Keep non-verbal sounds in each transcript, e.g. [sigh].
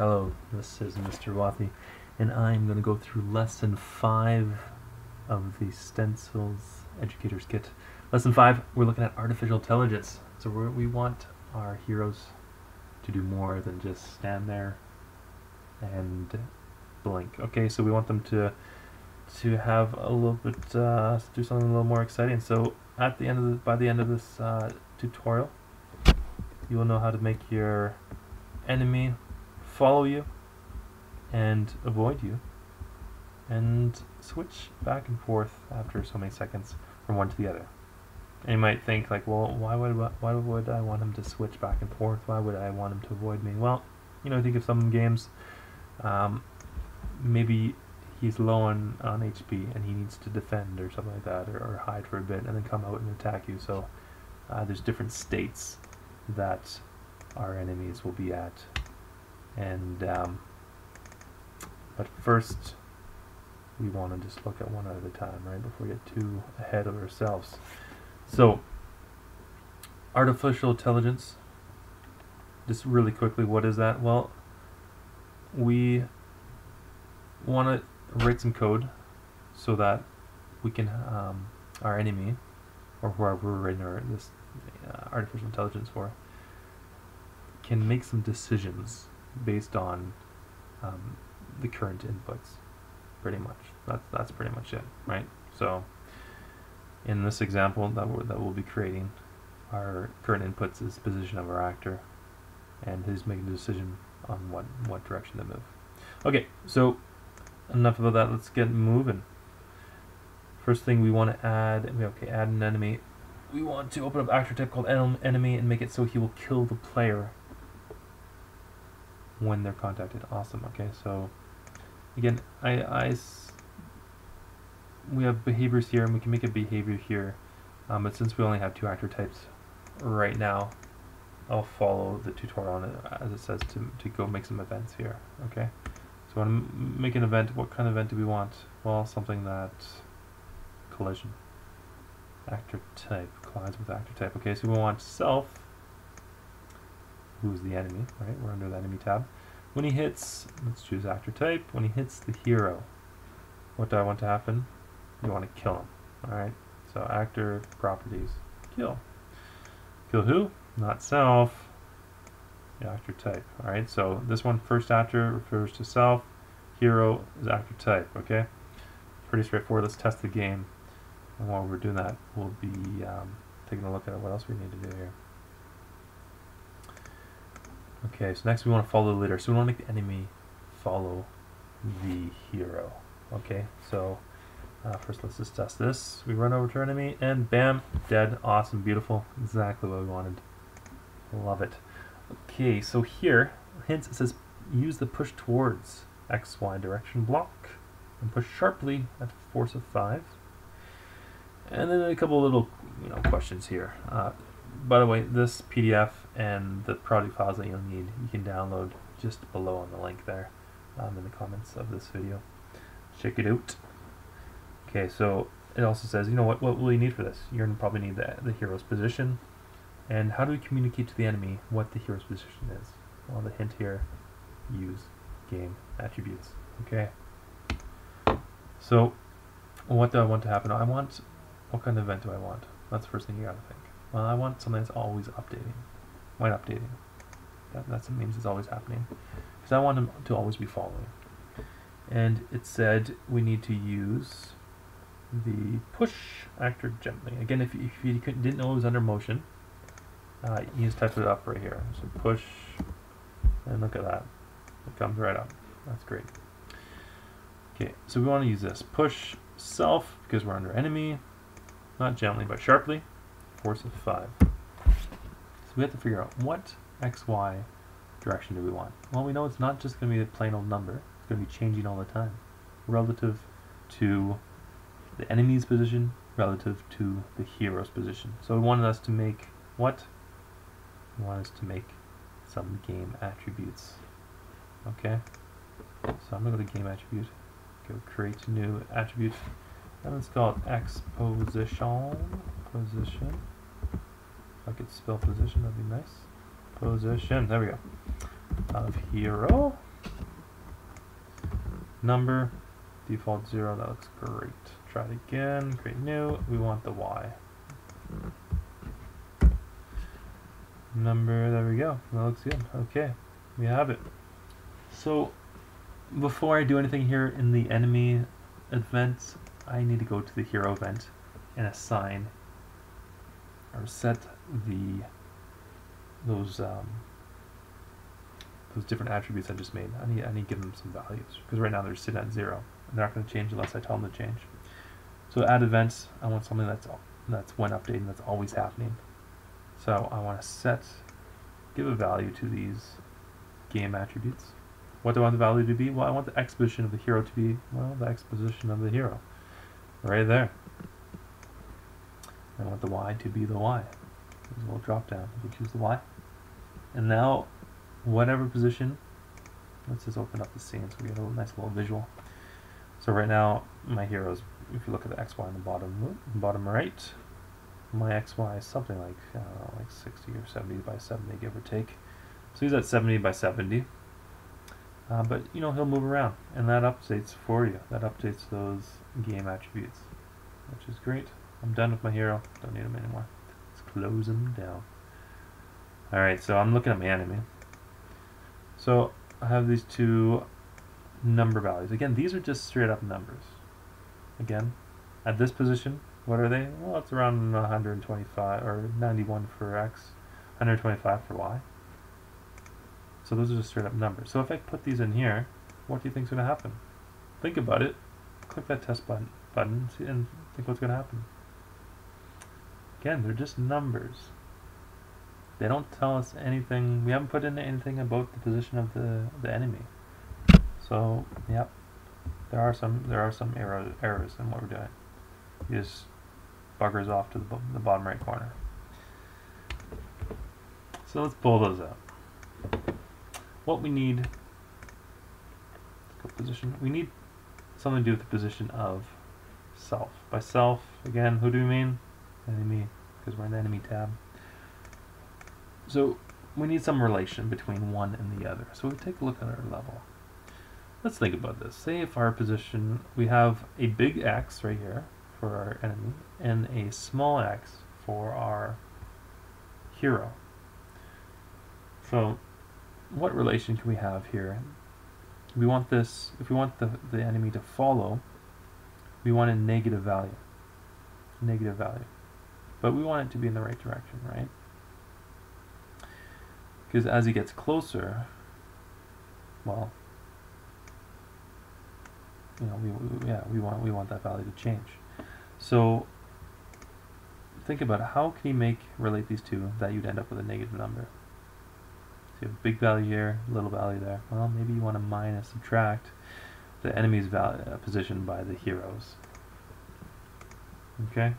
Hello, this is Mr. Wauthy, and I'm going to go through lesson 5 of the Stencyl's Educator's Kit. Lesson 5, we're looking at artificial intelligence. So we want our heroes to do more than just stand there and blink. Okay, so we want them to to have a little bit, uh, do something a little more exciting. So at the end of the, by the end of this uh, tutorial, you will know how to make your enemy follow you and avoid you and switch back and forth after so many seconds from one to the other. And you might think like, well, why would why would I want him to switch back and forth? Why would I want him to avoid me? Well, you know, think of some games, um, maybe he's low on, on HP and he needs to defend or something like that, or, or hide for a bit and then come out and attack you. So uh, there's different states that our enemies will be at and um, but first we want to just look at one at a time right before we get too ahead of ourselves. So artificial intelligence just really quickly what is that? Well we want to write some code so that we can um, our enemy or whoever we're writing our, this uh, artificial intelligence for can make some decisions based on um, the current inputs, pretty much. That's that's pretty much it, right? So in this example that we that we'll be creating, our current inputs is position of our actor, and he's making a decision on what what direction to move. Okay, so enough about that. Let's get moving. First thing we want to add, okay, add an enemy. We want to open up actor type called enemy and make it so he will kill the player when they're contacted. Awesome. Okay, so again, I, I we have behaviors here, and we can make a behavior here. Um, but since we only have two actor types right now, I'll follow the tutorial on it as it says to, to go make some events here. Okay, so I want to make an event. What kind of event do we want? Well, something that collision actor type collides with actor type. Okay, so we want self who's the enemy, right? We're under the enemy tab. When he hits, let's choose actor type. When he hits the hero, what do I want to happen? You want to kill him, all right? So actor properties, kill. Kill who? Not self. The actor type. All right. So this one, first actor refers to self. Hero is actor type. Okay. Pretty straightforward. Let's test the game. And while we're doing that, we'll be um, taking a look at what else we need to do here. Okay, so next we want to follow the leader. So we want to make the enemy follow the hero. Okay, so uh, first let's just test this. We run over to our enemy and bam, dead. Awesome, beautiful. Exactly what we wanted. Love it. Okay, so here, hints, it says use the push towards XY direction block and push sharply at force of 5. And then a couple little you know questions here. Uh, by the way, this PDF and the project files that you'll need, you can download just below on the link there um, in the comments of this video. Check it out. Okay, so it also says, you know what, what will you need for this? You're going to probably need the, the hero's position. And how do we communicate to the enemy what the hero's position is? Well, the hint here, use game attributes. Okay. So, what do I want to happen? I want, what kind of event do I want? That's the first thing you got to think. Well, I want something that's always updating. When updating. That, means it's always happening. Because I want them to always be following. And it said we need to use the push actor gently. Again, if, if you didn't know it was under motion, uh, you just type it up right here. So push, and look at that. It comes right up. That's great. Okay, so we want to use this. Push self, because we're under enemy, not gently, but sharply force of 5. So we have to figure out what xy direction do we want. Well, we know it's not just going to be a plain old number. It's going to be changing all the time relative to the enemy's position relative to the hero's position. So we wanted us to make what? We want us to make some game attributes. Okay? So I'm going to go to game attribute, go create new attribute, and let's call it x position. Position. I could spell position, that'd be nice. Position, there we go. Of hero. number, default zero, that looks great. Try it again, create new, we want the Y. Number, there we go, that looks good. Okay, we have it. So, before I do anything here in the enemy events, I need to go to the hero event and assign or set the those um, those different attributes I just made. I need I need to give them some values because right now they're sitting at zero. And they're not going to change unless I tell them to change. So add events. I want something that's that's when updating that's always happening. So I want to set give a value to these game attributes. What do I want the value to be? Well, I want the x position of the hero to be, well, the x position of the hero. Right there. I want the y to be the y. There's a little drop down. We choose the y. And now, whatever position, let's just open up the scene so we get a nice little visual. So right now, my heroes, if you look at the xy on the bottom, bottom right, my xy is something like, know, like 60 or 70 by 70, give or take. So he's at 70 by 70. Uh, but you know he'll move around, and that updates for you. That updates those game attributes, which is great. I'm done with my hero. Don't need him anymore. Let's close him down. Alright, so I'm looking at my enemy. So I have these two number values. Again, these are just straight up numbers. Again, at this position, what are they? Well, it's around 125 or 91 for X, 125 for Y. So those are just straight up numbers. So if I put these in here, what do you think is going to happen? Think about it. Click that test button, button and think what's going to happen. Again, they're just numbers. They don't tell us anything. We haven't put in anything about the position of the, the enemy. So, yep, there are some there are some error, errors in what we're doing. He just buggers off to the, the bottom right corner. So let's pull those out what we need position we need something to do with the position of self. By self again who do we mean? Enemy because we're in the enemy tab. So we need some relation between one and the other. So we take a look at our level. Let's think about this. Say if our position we have a big X right here for our enemy and a small x for our hero. So what relation can we have here? We want this, if we want the, the enemy to follow, we want a negative value. Negative value. But we want it to be in the right direction, right? Because as he gets closer, well, you know, we, we, yeah, we want we want that value to change. So think about it. how can you make relate these two that you'd end up with a negative number? You have a big value here, little value there. Well, maybe you want to minus, subtract the enemy's value, uh, position by the heroes. Okay.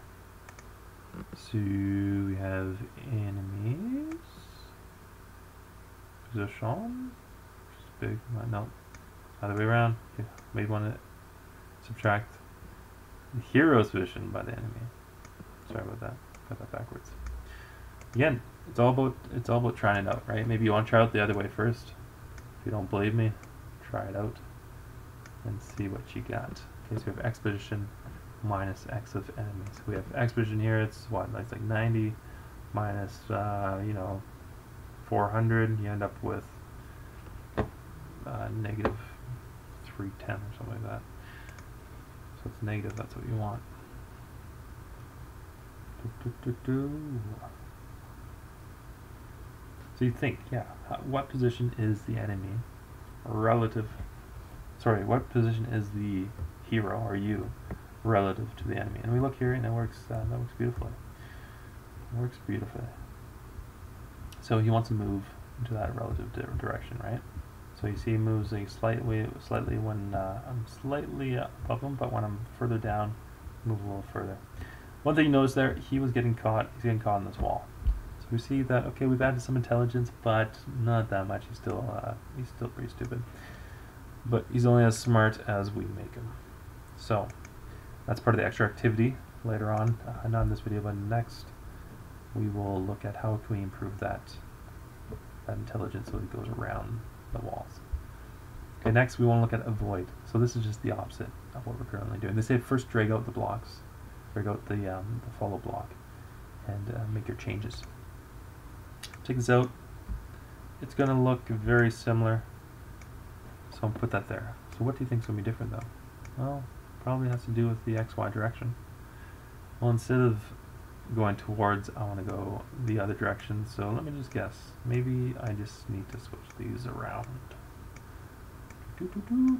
So we have enemies position. Just big. No, other way around. Okay. Maybe want to subtract the hero's position by the enemy. Sorry about that. Got that backwards. Again, it's all about it's all about trying it out, right? Maybe you want to try out the other way first. If you don't believe me, try it out and see what you got. Okay, so we have x position minus x of enemies. We have x position here. It's what? It's like 90 minus uh, you know 400. You end up with uh, negative 310 or something like that. So it's negative. That's what you want. Do, do, do, so you think, yeah, what position is the enemy relative, sorry, what position is the hero, or you, relative to the enemy? And we look here and it works, uh, that works beautifully. It works beautifully. So he wants to move into that relative di direction, right? So you see he moves a slightly, slightly when uh, I'm slightly above him, but when I'm further down, move a little further. One thing you notice there, he was getting caught, he's getting caught in this wall we see that okay we've added some intelligence but not that much he's still uh, he's still pretty stupid but he's only as smart as we make him so that's part of the extra activity later on uh, not in this video but next we will look at how can we improve that that intelligence so it goes around the walls Okay, next we want to look at avoid. So this is just the opposite of what we're currently doing. They say first drag out the blocks, drag out the, um, the follow block, and uh, make your changes. Take this out. It's going to look very similar. So I'll put that there. So what do you think is going to be different though? Well, probably has to do with the XY direction. Well, instead of going towards, I want to go the other direction. So let me just guess. Maybe I just need to switch these around. Put them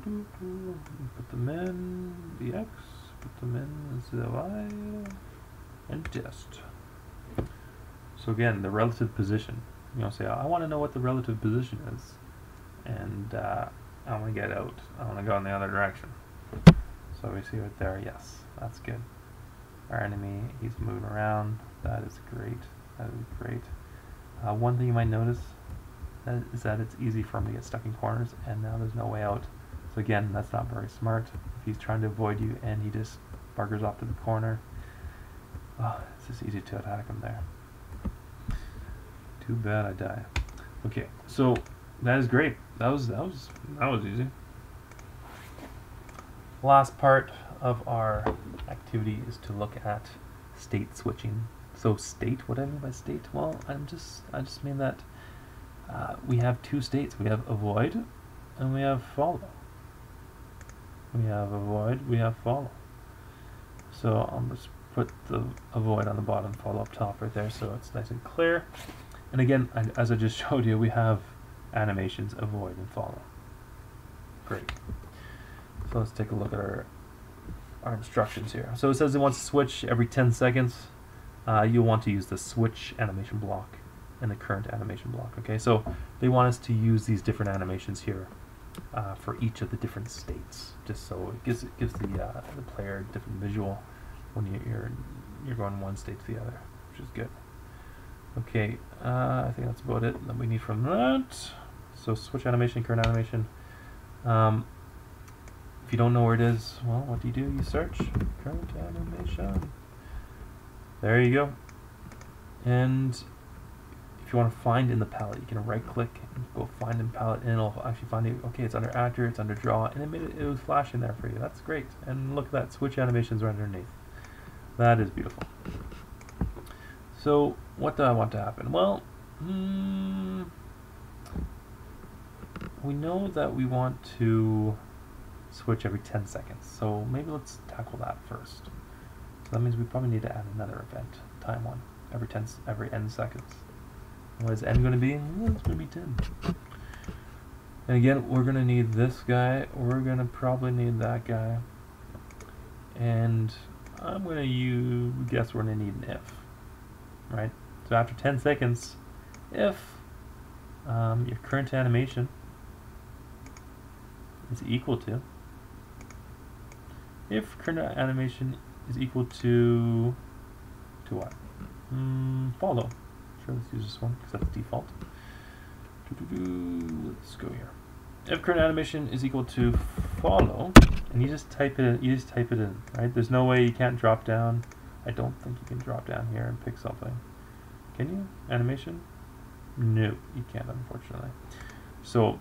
in the X, put them in the Y, and test. So again, the relative position. You know, say, I want to know what the relative position is. And uh, I want to get out. I want to go in the other direction. So we see right there, yes, that's good. Our enemy, he's moving around. That is great. That is great. Uh, one thing you might notice is that it's easy for him to get stuck in corners, and now there's no way out. So again, that's not very smart. If he's trying to avoid you and he just buggers off to the corner, oh, it's just easy to attack him there. Too bad I die. Okay, so that is great. That was that was that was easy. Last part of our activity is to look at state switching. So state, what I mean by state? Well, I'm just I just mean that uh, we have two states. We have avoid and we have follow. We have avoid, we have follow. So I'll just put the avoid on the bottom, follow up top right there so it's nice and clear. And again, as I just [laughs] showed you, we have animations avoid and follow. Great. So let's take a look at our our instructions here. So it says it wants to switch every 10 seconds. Uh, you'll want to use the switch animation block and the current animation block. Okay, so they want us to use these different animations here uh, for each of the different states, just so it gives it gives the uh, the player different visual when you, you're you're going one state to the other, which is good. Okay, uh, I think that's about it that we need from that. So switch animation, current animation. Um, if you don't know where it is, well, what do you do? You search current animation. There you go. And if you want to find in the palette, you can right click and go find in palette and it'll actually find it. Okay, it's under actor, it's under draw, and it made it, it was flashing there for you. That's great. And look at that, switch animations right underneath. That is beautiful. So, what do I want to happen? Well, hmm, we know that we want to switch every 10 seconds. So maybe let's tackle that first. So that means we probably need to add another event, time one, every 10, every n seconds. What is n going to be? It's going to be 10. And again, we're going to need this guy. We're going to probably need that guy. And I'm going to use, guess we're going to need an if. Right? So after 10 seconds, if um, your current animation is equal to if current animation is equal to to what? Mm, follow. Sure, let's use this one because that's default. Doo -doo -doo. Let's go here. If current animation is equal to follow, and you just type it, you just type it in, right? There's no way you can't drop down. I don't think you can drop down here and pick something. Can you? Animation? No, you can't, unfortunately. So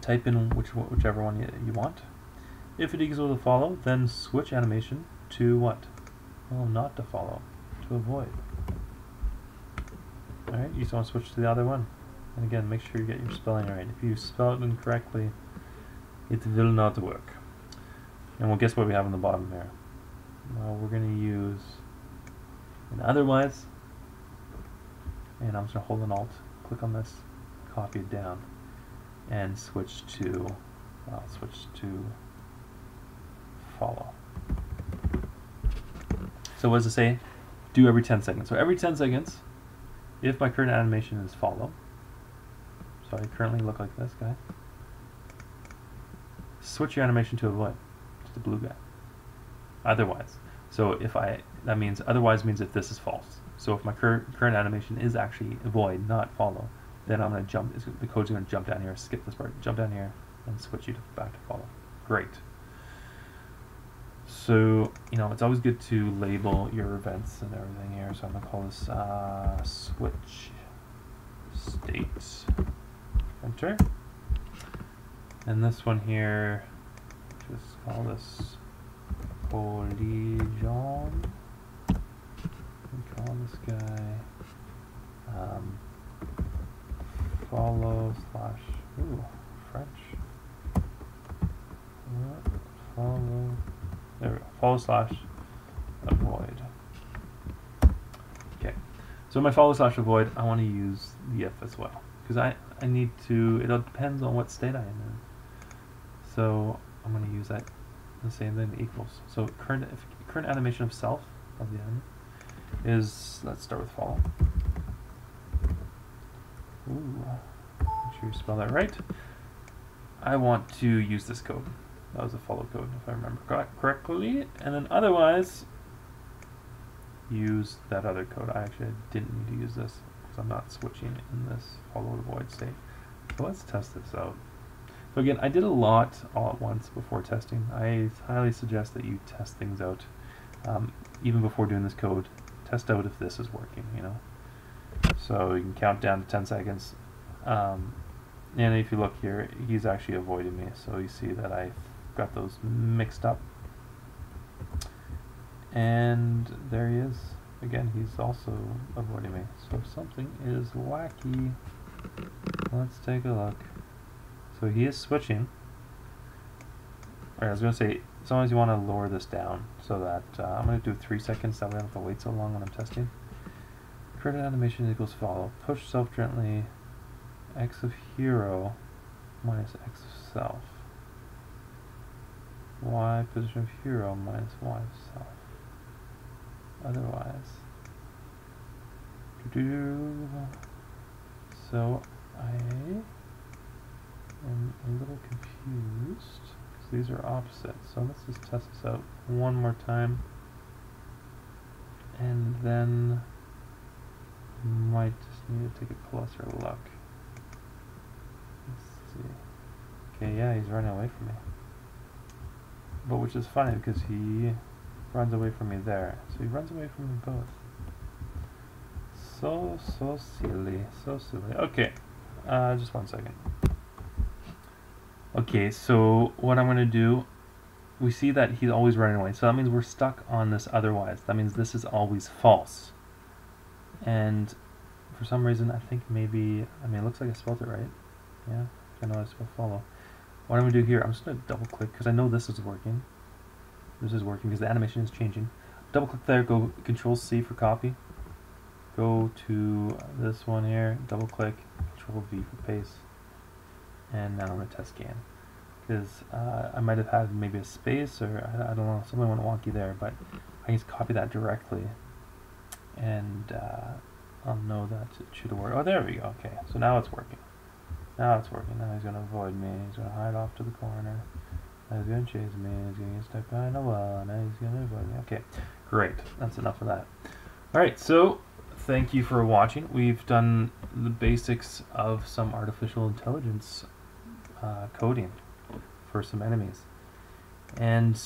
type in which whichever one you, you want. If it equals to follow, then switch animation to what? Well, not to follow, to avoid. Alright, you just want to switch to the other one. And again, make sure you get your spelling right. If you spell it incorrectly, it will not work. And well, guess what we have on the bottom there? Well, we're going to use an otherwise, and I'm just going to hold an Alt, click on this, copy it down, and switch to, switch to follow. So what does it say? Do every 10 seconds. So every 10 seconds, if my current animation is follow, so I currently look like this guy, switch your animation to avoid, just the blue guy. Otherwise. So if I, that means, otherwise means if this is false. So if my cur current animation is actually avoid, not follow, then I'm going to jump, the code's going to jump down here, skip this part, jump down here, and switch you to back to follow. Great. So, you know, it's always good to label your events and everything here. So I'm going to call this uh, switch state. Enter. And this one here, just call this polygon. Call this guy um, follow slash ooh French. Follow there we go. Follow slash avoid. Okay. So my follow slash avoid, I want to use the if as well because I I need to. It all depends on what state I am in. So I'm going to use that the same thing equals. So current current animation of self of the enemy is let's start with follow. Ooh, make sure you spell that right. I want to use this code. That was a follow code, if I remember correctly. And then otherwise, use that other code. I actually didn't need to use this because I'm not switching in this follow avoid state. So let's test this out. So again, I did a lot all at once before testing. I highly suggest that you test things out um, even before doing this code. Test out if this is working, you know. So you can count down to 10 seconds. Um, and if you look here, he's actually avoiding me. So you see that I've got those mixed up. And there he is. Again, he's also avoiding me. So something is wacky. Let's take a look. So he is switching. Right, I was going to say, sometimes you want to lower this down so that uh, I'm going to do three seconds. That way I don't have to wait so long when I'm testing. Credit animation equals follow. Push self gently. X of hero minus X of self. Y position of hero minus Y of self. Otherwise. Doo -doo. So I am a little confused because these are opposite. So let's just test this out one more time. And then might just need to take a closer look. Let's see. Okay, yeah, he's running away from me. But which is funny because he runs away from me there. So he runs away from me both. So, so silly. So silly. Okay. Uh, just one second. Okay, so what I'm going to do, we see that he's always running away. So that means we're stuck on this otherwise. That means this is always false. And for some reason, I think maybe, I mean, it looks like I spelled it right. Yeah, I know I spelled follow. What I'm going to do here, I'm just going to double click because I know this is working. This is working because the animation is changing. Double click there, go Control C for copy. Go to this one here, double click, Control V for paste. And now I'm going to test scan. Because uh, I might have had maybe a space or I, I don't know, something went wonky there, but I can just copy that directly. And uh, I'll know that it should work. Oh, there we go. Okay, so now it's working. Now it's working. Now he's going to avoid me. He's going to hide off to the corner. Now he's going to chase me. He's going to get stuck behind a wall. Now he's going to avoid me. Okay, great. That's enough of that. Alright, so thank you for watching. We've done the basics of some artificial intelligence uh, coding for some enemies. And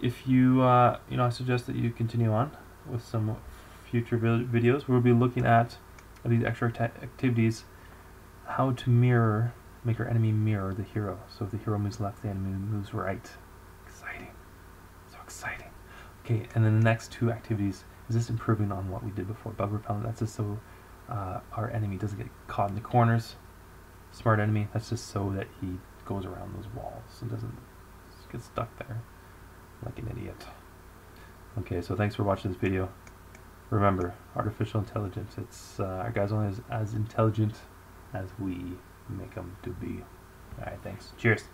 if you, uh, you know, I suggest that you continue on with some future videos. We'll be looking at these extra activities, how to mirror, make your enemy mirror the hero. So if the hero moves left, the enemy moves right. Exciting. So exciting. Okay, and then the next two activities is this improving on what we did before. Bug repellent, that's just so uh, our enemy doesn't get caught in the corners. Smart enemy, that's just so that he goes around those walls and doesn't get stuck there like an idiot. Okay, so thanks for watching this video. Remember, artificial intelligence, it's, uh, our guys only as, as intelligent as we make them to be. Alright, thanks. Cheers.